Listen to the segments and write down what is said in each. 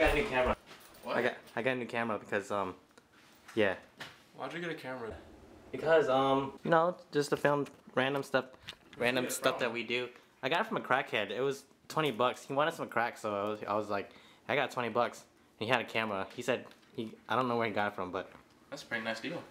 I got a new camera. What? I got I got a new camera because um, yeah. Why'd you get a camera? Because um, you know, just to film random stuff, random stuff from? that we do. I got it from a crackhead. It was 20 bucks. He wanted some crack, so I was, I was like, I got 20 bucks. And he had a camera. He said he, I don't know where he got it from, but That's a pretty nice deal.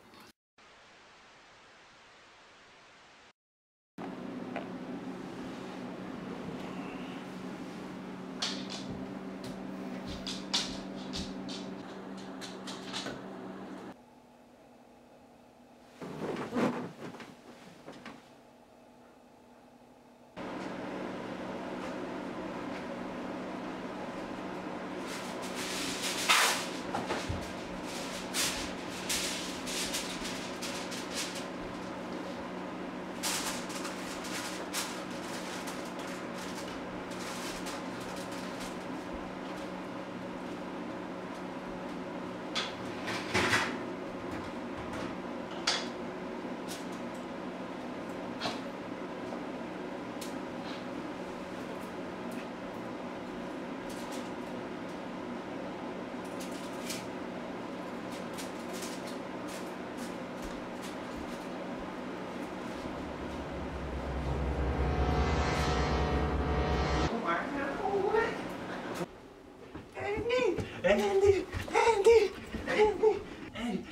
Andy, Andy, Andy, Andy,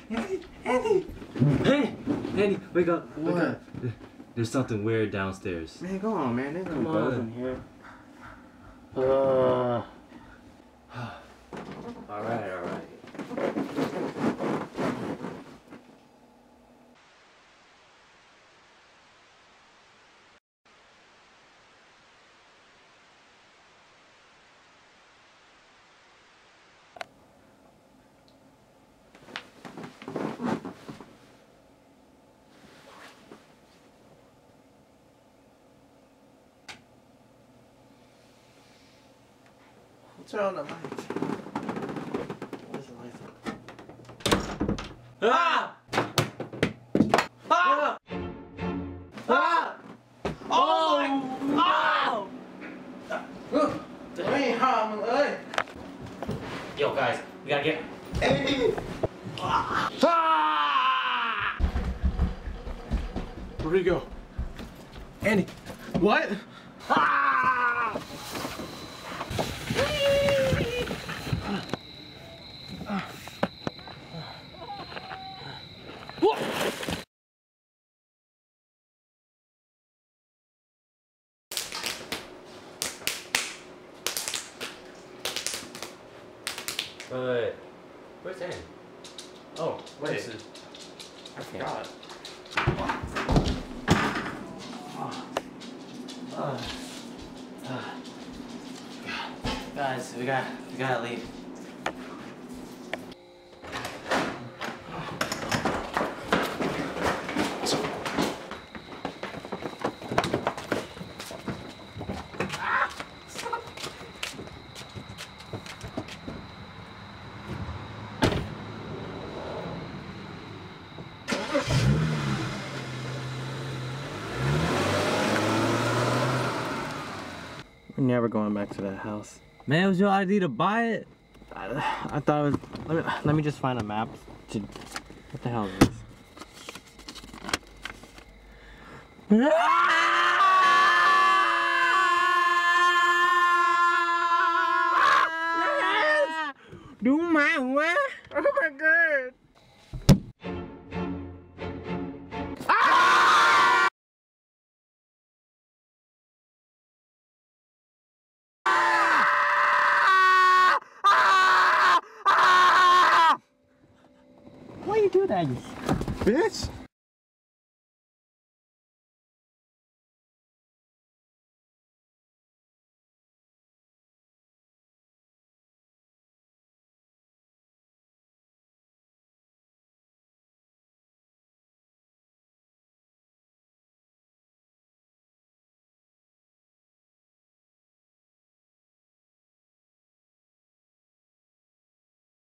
Andy, Andy. Hey, Andy, wake up. Wake What? up. There's something weird downstairs. Man, go on, man. There's no Come bugs on. in here. Uh. all right, all right. Turn on the lights. Where's the lights? Ah! Ah! Ah! Oh, my! Oh! Damn, I'm alive. yo guys, we gotta get. Andy! Ah! Where'd he go? Andy! What? Ah! Wait. Where's Aaron? Oh, wait. Jason, I forgot. Ah. Ah. Ah. Guys, we got, we gotta leave. We're never going back to that house. Man, it was your idea to buy it. I, I thought it was. Let me, let me just find a map. To, what the hell is this? Do my what? Oh my god! Why you do that? You Bitch!